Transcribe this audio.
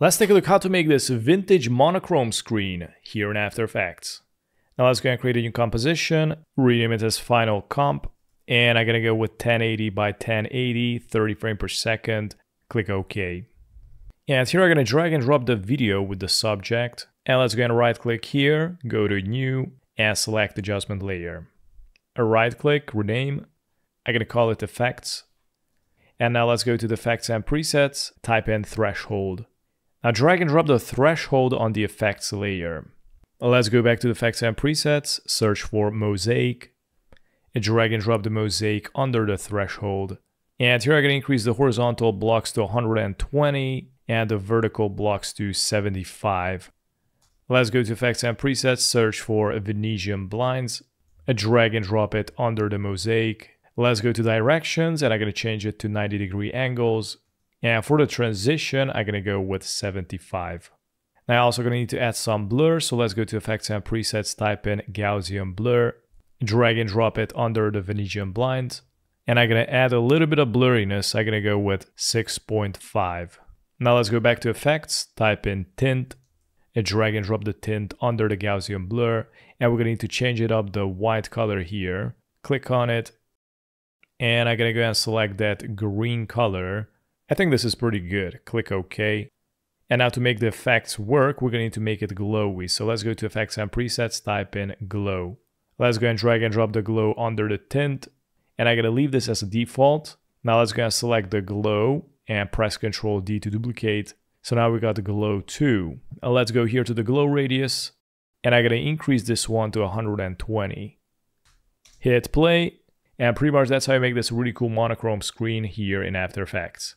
Let's take a look how to make this vintage monochrome screen here in After Effects. Now let's go and create a new composition, rename it as Final Comp, and I'm gonna go with 1080 by 1080, 30 frame per second, click OK. And here I'm gonna drag and drop the video with the subject, and let's go and right click here, go to New, and select Adjustment Layer. A right click, rename, I'm gonna call it Effects, and now let's go to the Effects and Presets, type in Threshold. Now drag and drop the threshold on the effects layer. Let's go back to the effects and presets, search for mosaic, and drag and drop the mosaic under the threshold. And here I'm to increase the horizontal blocks to 120 and the vertical blocks to 75. Let's go to effects and presets, search for Venetian blinds, and drag and drop it under the mosaic. Let's go to directions and I'm to change it to 90 degree angles and for the transition, I'm gonna go with 75. Now I'm also gonna need to add some blur, so let's go to effects and presets, type in Gaussian blur, drag and drop it under the Venetian blind. And I'm gonna add a little bit of blurriness, I'm gonna go with 6.5. Now let's go back to effects, type in tint, and drag and drop the tint under the Gaussian blur. And we're gonna need to change it up the white color here. Click on it, and I'm gonna go and select that green color I think this is pretty good. Click OK. And now to make the effects work, we're going to need to make it glowy. So let's go to effects and presets, type in glow. Let's go and drag and drop the glow under the tint. And I'm going to leave this as a default. Now let's go and select the glow and press Ctrl D to duplicate. So now we got the glow 2. Now let's go here to the glow radius. And I'm going to increase this one to 120. Hit play. And pretty much that's how you make this really cool monochrome screen here in After Effects.